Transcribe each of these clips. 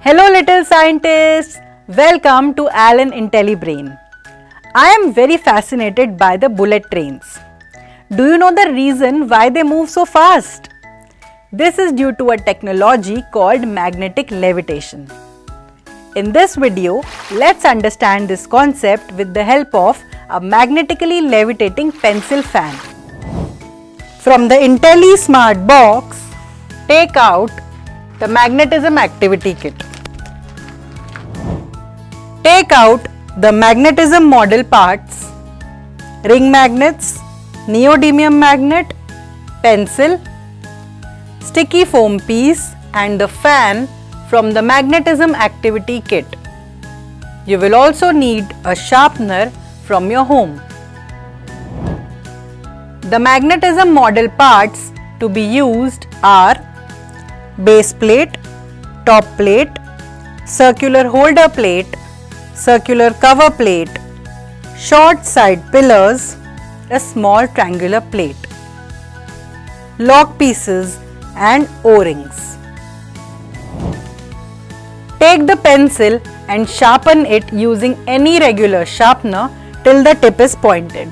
Hello little scientists, welcome to ALLEN IntelliBrain. I am very fascinated by the bullet trains. Do you know the reason why they move so fast? This is due to a technology called magnetic levitation. In this video, let's understand this concept with the help of a magnetically levitating pencil fan. From the Intelli Smart Box, take out the magnetism activity kit. Take out the magnetism model parts, ring magnets, neodymium magnet, pencil, sticky foam piece and the fan from the magnetism activity kit. You will also need a sharpener from your home. The magnetism model parts to be used are base plate, top plate, circular holder plate, circular cover plate, short side pillars, a small triangular plate, lock pieces and O-rings. Take the pencil and sharpen it using any regular sharpener till the tip is pointed.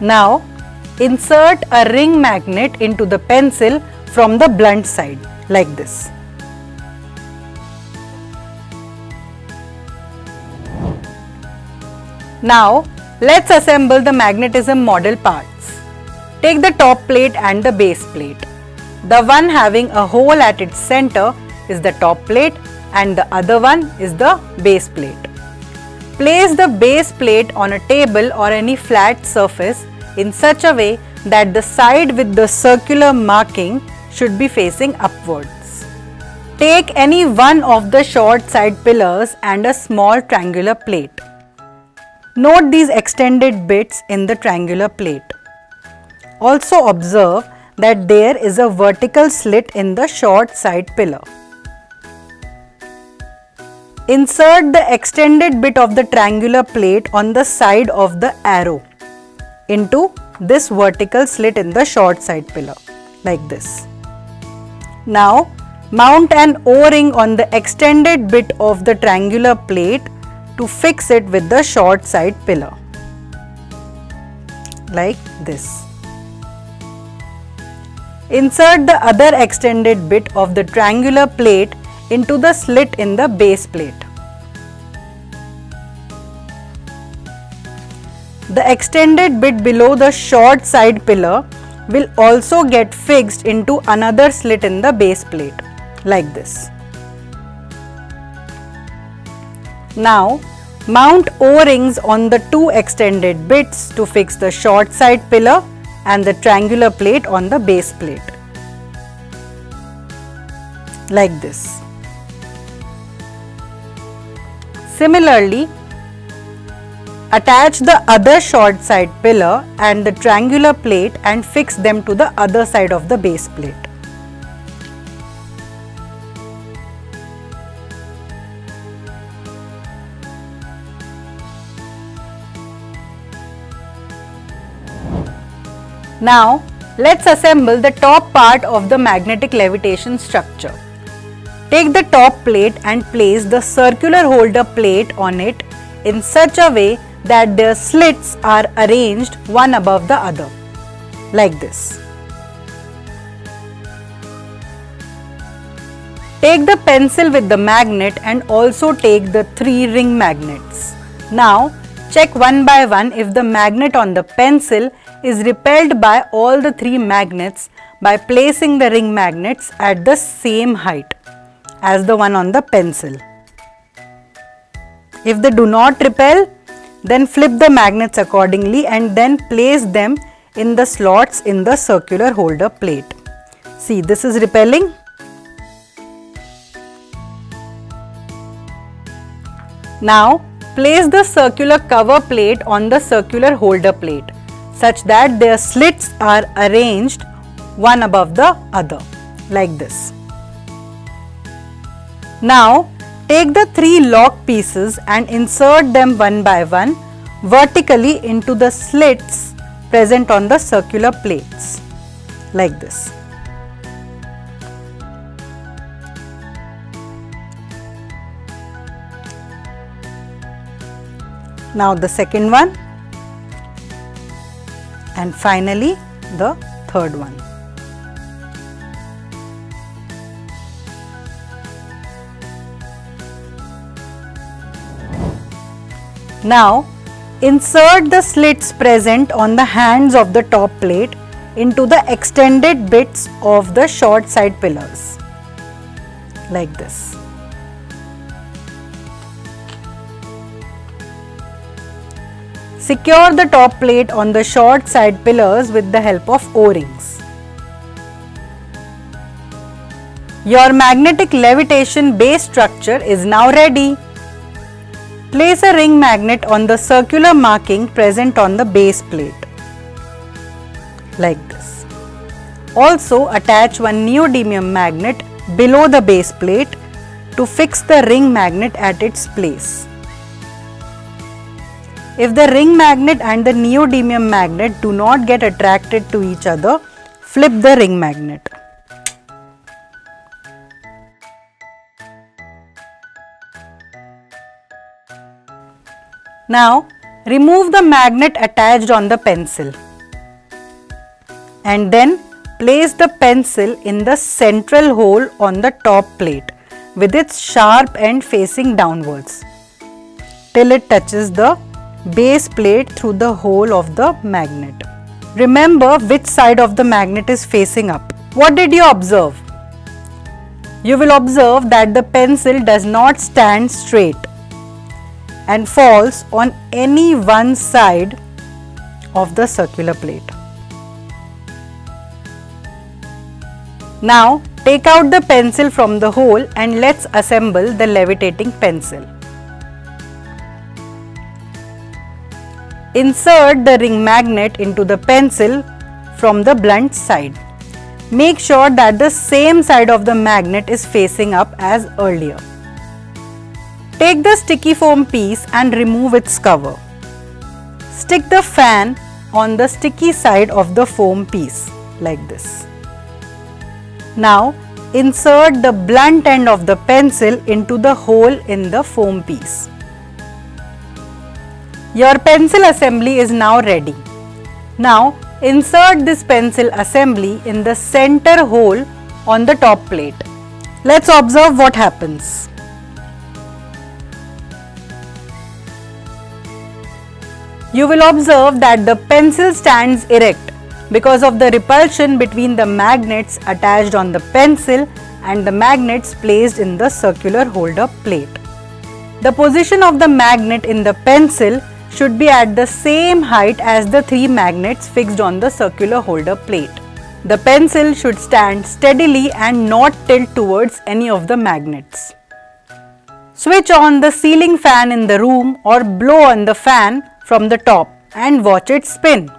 Now, insert a ring magnet into the pencil from the blunt side like this. Now, let's assemble the magnetism model parts. Take the top plate and the base plate. The one having a hole at its center is the top plate and the other one is the base plate. Place the base plate on a table or any flat surface in such a way that the side with the circular marking should be facing upwards. Take any one of the short side pillars and a small triangular plate. Note these extended bits in the triangular plate. Also observe that there is a vertical slit in the short side pillar. Insert the extended bit of the triangular plate on the side of the arrow into this vertical slit in the short side pillar like this. Now mount an o-ring on the extended bit of the triangular plate to fix it with the short side pillar like this. Insert the other extended bit of the triangular plate into the slit in the base plate. The extended bit below the short side pillar will also get fixed into another slit in the base plate like this. Now mount O-rings on the two extended bits to fix the short side pillar and the triangular plate on the base plate like this. Similarly, attach the other short side pillar and the triangular plate and fix them to the other side of the base plate. Now, let's assemble the top part of the magnetic levitation structure. Take the top plate and place the circular holder plate on it in such a way that their slits are arranged one above the other, like this. Take the pencil with the magnet and also take the three ring magnets. Now, check one by one if the magnet on the pencil is repelled by all the three magnets by placing the ring magnets at the same height as the one on the pencil. If they do not repel, then flip the magnets accordingly and then place them in the slots in the circular holder plate. See, this is repelling. Now, place the circular cover plate on the circular holder plate such that their slits are arranged one above the other like this. Now Take the three lock pieces and insert them one by one vertically into the slits present on the circular plates like this. Now the second one and finally the third one. Now insert the slits present on the hands of the top plate into the extended bits of the short side pillars like this. Secure the top plate on the short side pillars with the help of O-rings. Your magnetic levitation base structure is now ready. Place a ring magnet on the circular marking present on the base plate like this. Also attach one neodymium magnet below the base plate to fix the ring magnet at its place. If the ring magnet and the neodymium magnet do not get attracted to each other, flip the ring magnet. Now, remove the magnet attached on the pencil and then place the pencil in the central hole on the top plate with its sharp end facing downwards till it touches the base plate through the hole of the magnet. Remember which side of the magnet is facing up. What did you observe? You will observe that the pencil does not stand straight and falls on any one side of the circular plate. Now take out the pencil from the hole and let's assemble the levitating pencil. Insert the ring magnet into the pencil from the blunt side. Make sure that the same side of the magnet is facing up as earlier. Take the sticky foam piece and remove its cover. Stick the fan on the sticky side of the foam piece like this. Now insert the blunt end of the pencil into the hole in the foam piece. Your pencil assembly is now ready. Now insert this pencil assembly in the center hole on the top plate. Let's observe what happens. You will observe that the pencil stands erect because of the repulsion between the magnets attached on the pencil and the magnets placed in the circular holder plate. The position of the magnet in the pencil should be at the same height as the three magnets fixed on the circular holder plate. The pencil should stand steadily and not tilt towards any of the magnets. Switch on the ceiling fan in the room or blow on the fan from the top and watch it spin.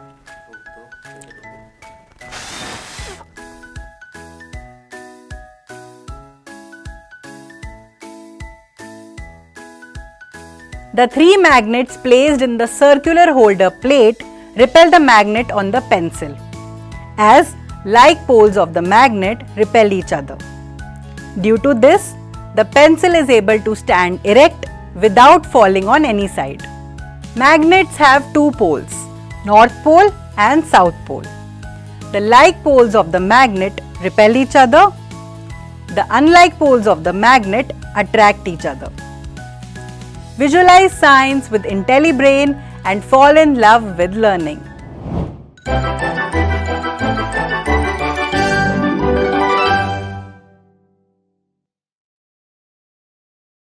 The three magnets placed in the circular holder plate repel the magnet on the pencil as like poles of the magnet repel each other. Due to this, the pencil is able to stand erect without falling on any side. Magnets have two poles, North Pole and South Pole. The like poles of the magnet repel each other. The unlike poles of the magnet attract each other. Visualize science with IntelliBrain and fall in love with learning.